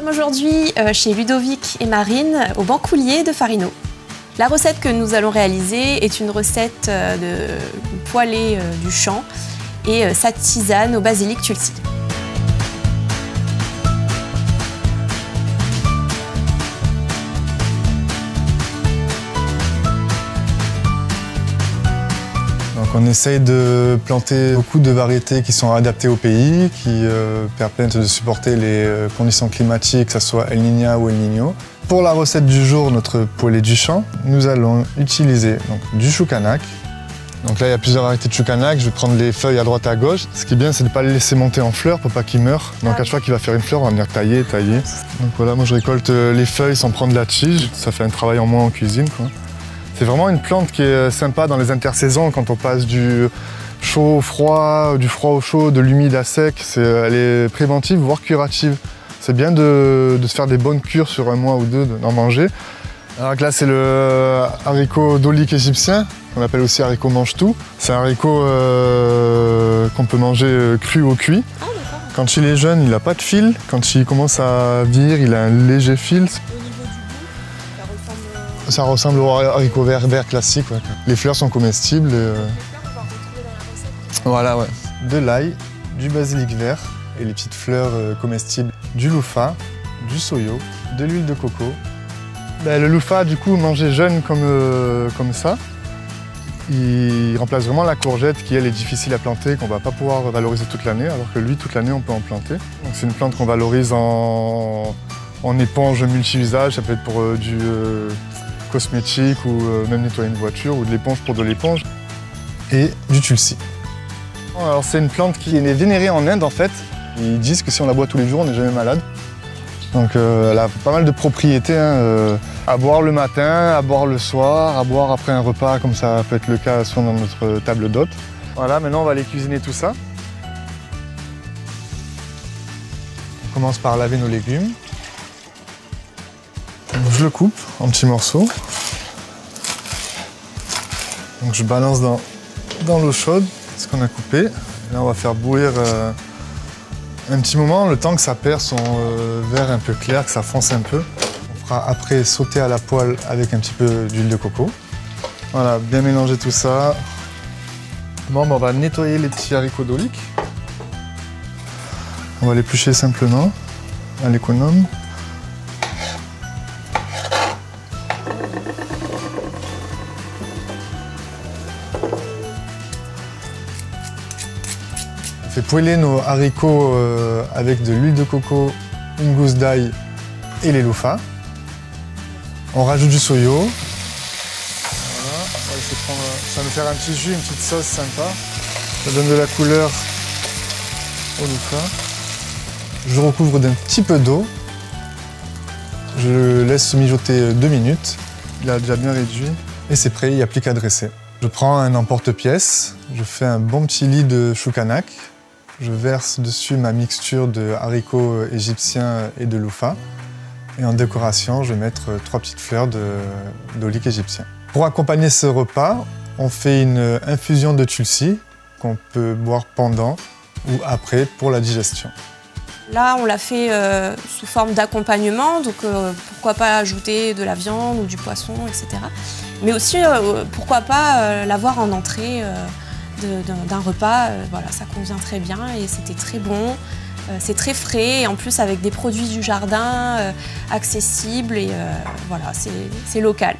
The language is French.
sommes aujourd'hui euh, chez Ludovic et Marine au Bancoulier de Farino. La recette que nous allons réaliser est une recette euh, de poêlée euh, du champ et sa tisane au basilic tulsi. On essaye de planter beaucoup de variétés qui sont adaptées au pays, qui euh, permettent de supporter les euh, conditions climatiques, que ce soit El Niña ou El Niño. Pour la recette du jour, notre poêlée du champ, nous allons utiliser du choucanac. Donc là, il y a plusieurs variétés de choucanac. Je vais prendre les feuilles à droite et à gauche. Ce qui est bien, c'est de ne pas les laisser monter en fleurs pour pas qu'ils meurent. Donc à chaque fois qu'il va faire une fleur, on va venir tailler, tailler. Donc voilà, moi je récolte euh, les feuilles sans prendre la tige. Ça fait un travail en moins en cuisine. C'est vraiment une plante qui est sympa dans les intersaisons quand on passe du chaud au froid, du froid au chaud, de l'humide à sec. elle est préventive, voire curative. C'est bien de, se faire des bonnes cures sur un mois ou deux, d'en manger. Alors là, c'est le haricot dolique égyptien, qu'on appelle aussi haricot mange-tout. C'est un haricot euh, qu'on peut manger euh, cru ou cuit. Ah, quand il est jeune, il n'a pas de fil. Quand il commence à vieillir, il a un léger fil. Ça ressemble au haricot vert, vert classique. Les fleurs sont comestibles. Euh, voilà, ouais. De l'ail, du basilic vert et les petites fleurs euh, comestibles, du loufa, du soyo, de l'huile de coco. Ben, le loufa, du coup, mangé jeune comme, euh, comme ça, il remplace vraiment la courgette qui, elle, est difficile à planter, qu'on ne va pas pouvoir valoriser toute l'année, alors que lui, toute l'année, on peut en planter. C'est une plante qu'on valorise en, en éponge multi-usage. Ça peut être pour du cosmétique ou euh, même nettoyer une voiture ou de l'éponge pour de l'éponge. Et du tulsi. Alors c'est une plante qui est vénérée en Inde en fait. Ils disent que si on la boit tous les jours, on n'est jamais malade. Donc euh, elle a pas mal de propriétés. Hein, euh, à boire le matin, à boire le soir, à boire après un repas, comme ça peut être le cas souvent dans notre table d'hôte. Voilà, maintenant on va aller cuisiner tout ça. On commence par laver nos légumes. Je le coupe en petits morceaux. Donc je balance dans, dans l'eau chaude ce qu'on a coupé. là on va faire bouillir euh, un petit moment, le temps que ça perd son euh, vert un peu clair, que ça fonce un peu. On fera après sauter à la poêle avec un petit peu d'huile de coco. Voilà, bien mélanger tout ça. Bon, ben, on va nettoyer les petits haricots d'olique. On va l'éplucher simplement à l'économe. On fait poêler nos haricots euh, avec de l'huile de coco, une gousse d'ail et les loufas. On rajoute du soyo. Voilà. ça va nous faire un petit jus, une petite sauce sympa. Ça donne de la couleur au loufas. Je recouvre d'un petit peu d'eau. Je le laisse mijoter deux minutes. Il a déjà bien réduit. Et c'est prêt, il n'y a plus qu'à dresser. Je prends un emporte-pièce, je fais un bon petit lit de choucanac je verse dessus ma mixture de haricots égyptiens et de loufa. Et en décoration, je vais mettre trois petites fleurs d'olique égyptien. Pour accompagner ce repas, on fait une infusion de tulsi qu'on peut boire pendant ou après pour la digestion. Là, on l'a fait euh, sous forme d'accompagnement, donc euh, pourquoi pas ajouter de la viande ou du poisson, etc. Mais aussi, euh, pourquoi pas l'avoir en entrée d'un repas, euh, voilà, ça convient très bien et c'était très bon. Euh, c'est très frais et en plus avec des produits du jardin euh, accessibles et voilà, c'est local.